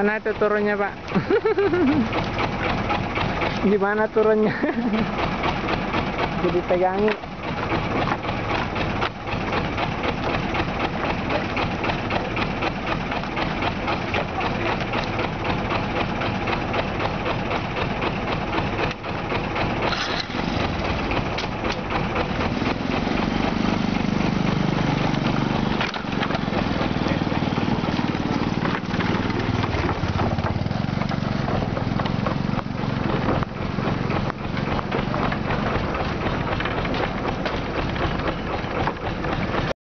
Mana itu turunnya pak? Gimana turunnya? Jadi pegangi.